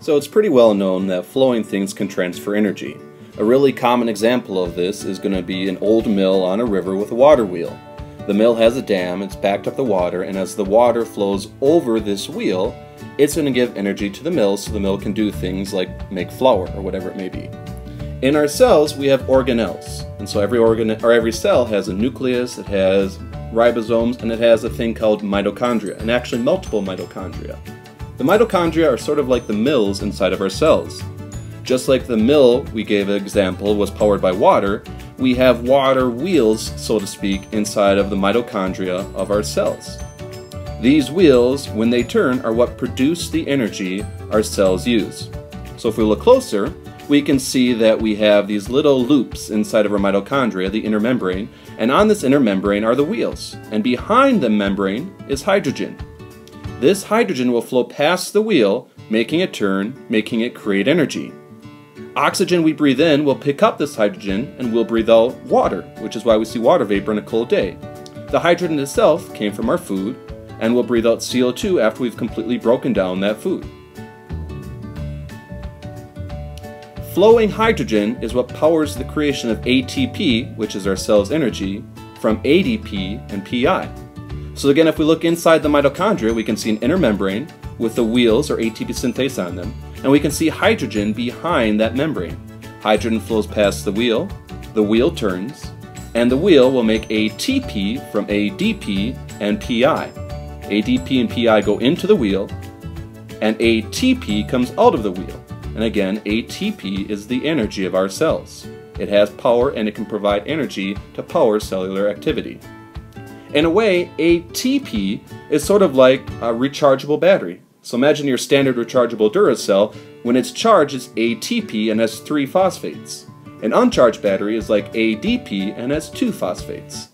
So it's pretty well known that flowing things can transfer energy. A really common example of this is going to be an old mill on a river with a water wheel. The mill has a dam, it's backed up the water, and as the water flows over this wheel, it's going to give energy to the mill so the mill can do things like make flour or whatever it may be. In our cells, we have organelles, and so every organ or every cell has a nucleus, it has ribosomes, and it has a thing called mitochondria, and actually multiple mitochondria. The mitochondria are sort of like the mills inside of our cells. Just like the mill we gave an example was powered by water, we have water wheels, so to speak, inside of the mitochondria of our cells. These wheels, when they turn, are what produce the energy our cells use. So if we look closer, we can see that we have these little loops inside of our mitochondria, the inner membrane, and on this inner membrane are the wheels, and behind the membrane is hydrogen. This hydrogen will flow past the wheel, making it turn, making it create energy. Oxygen we breathe in will pick up this hydrogen and we'll breathe out water, which is why we see water vapor in a cold day. The hydrogen itself came from our food, and we'll breathe out CO2 after we've completely broken down that food. Flowing hydrogen is what powers the creation of ATP, which is our cell's energy, from ADP and PI. So again, if we look inside the mitochondria, we can see an inner membrane with the wheels or ATP synthase on them, and we can see hydrogen behind that membrane. Hydrogen flows past the wheel, the wheel turns, and the wheel will make ATP from ADP and PI. ADP and PI go into the wheel, and ATP comes out of the wheel. And again, ATP is the energy of our cells. It has power and it can provide energy to power cellular activity. In a way, ATP is sort of like a rechargeable battery. So imagine your standard rechargeable Duracell, when it's charged it's ATP and has three phosphates. An uncharged battery is like ADP and has two phosphates.